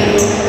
Música